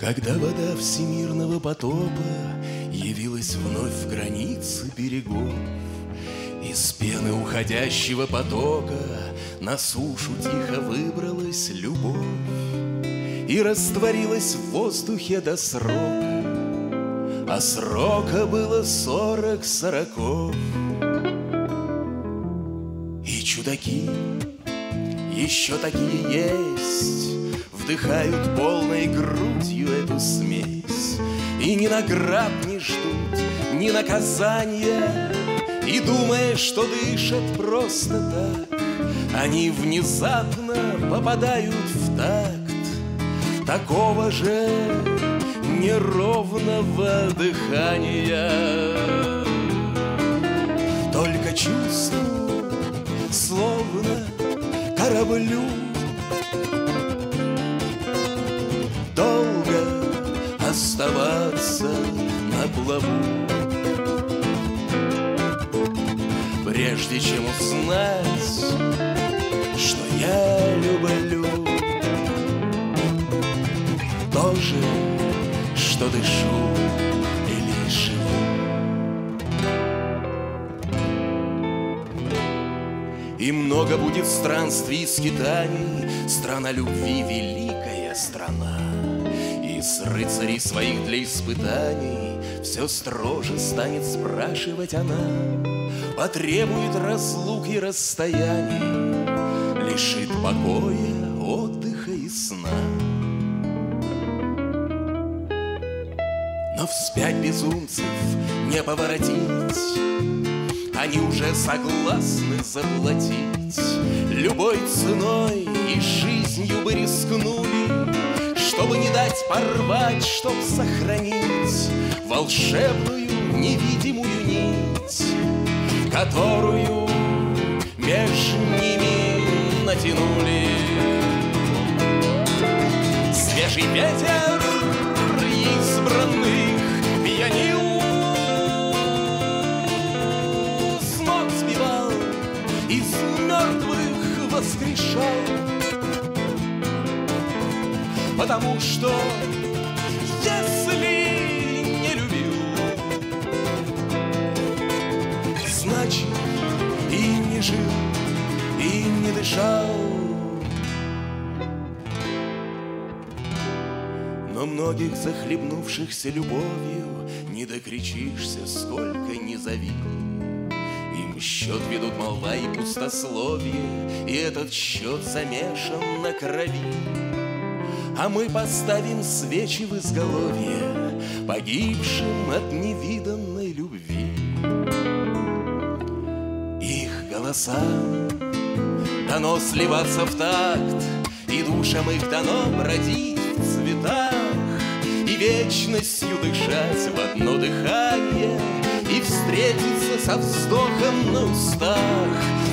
Когда вода всемирного потопа Явилась вновь в границы берегов, Из пены уходящего потока На сушу тихо выбралась любовь И растворилась в воздухе до срока, А срока было сорок сороков. И чудаки еще такие есть, Вдыхают полной грудью эту смесь. И ни наград не ждут, ни наказания. И думая, что дышат просто так Они внезапно попадают в такт Такого же неровного дыхания. Только чувствую, словно кораблю оставаться на плаву. Прежде чем узнать, что я люблю То же, что дышу или живу. И много будет странствий и скитаний Страна любви — великая страна из рыцарей своих для испытаний. Все строже станет спрашивать она Потребует разлук и расстояний Лишит покоя, отдыха и сна. Но вспять безумцев не поворотить Они уже согласны заплатить. Любой ценой и жизнью бы рискнули порвать, чтоб сохранить Волшебную невидимую нить Которую меж ними натянули. Свежий ветер избранных пьянил С ног сбивал, из мертвых воскрешал Потому что если не любил, значит и не жил, и не дышал. Но многих захлебнувшихся любовью Не докричишься, сколько не зови. Им счет ведут молва и пустословие, И этот счет замешан на крови. А мы поставим свечи в изголовье Погибшим от невиданной любви. Их голосам дано сливаться в такт И душам их дано бродить в цветах И вечностью дышать в одно дыхание И встретиться со вздохом на устах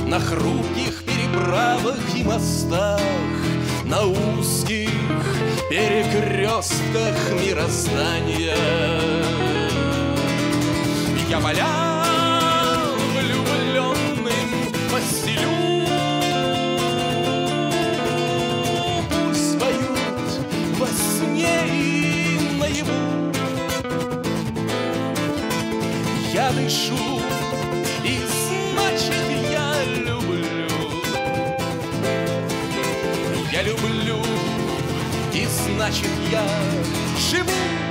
На хрупких переправах и мостах на узких перекрестках мироздания. Я моля влюбленным постелю, Пусть во сне и. Я дышу, и значит значит я живу.